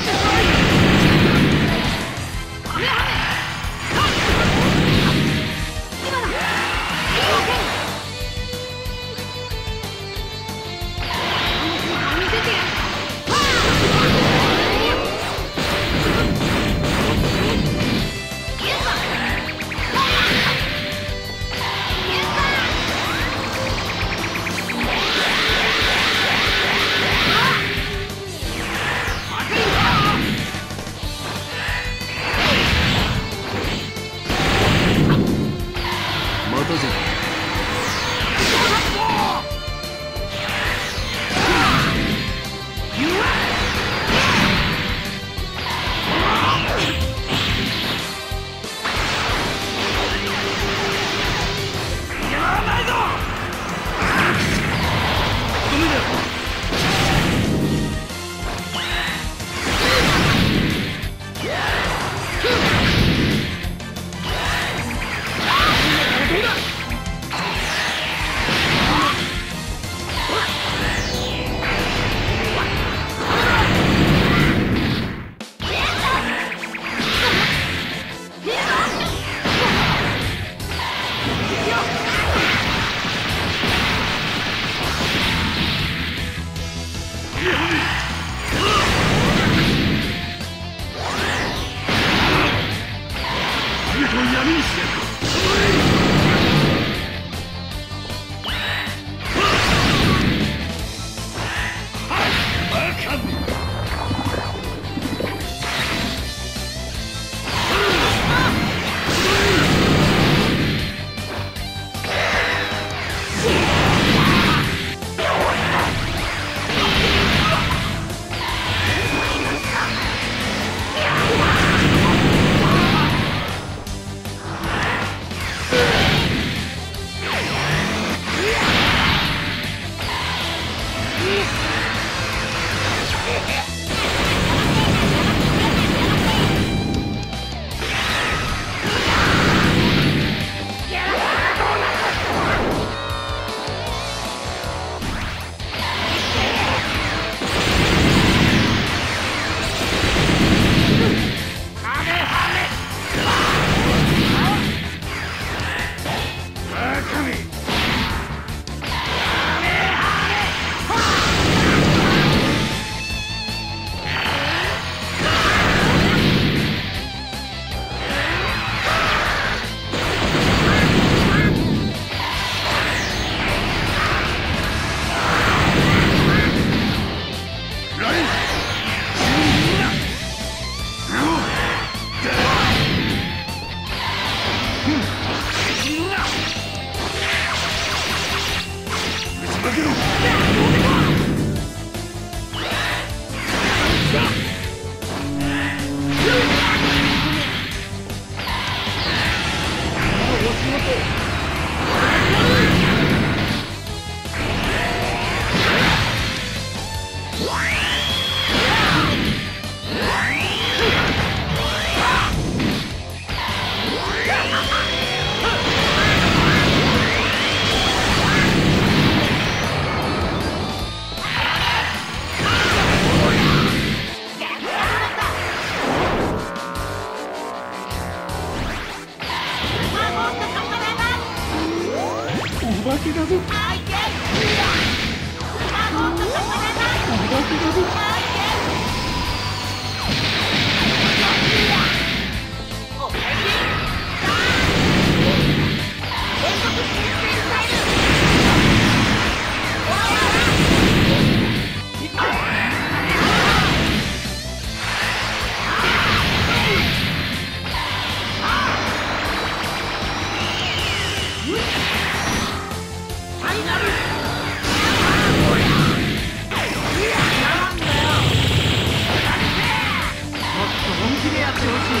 Stop the train! 調子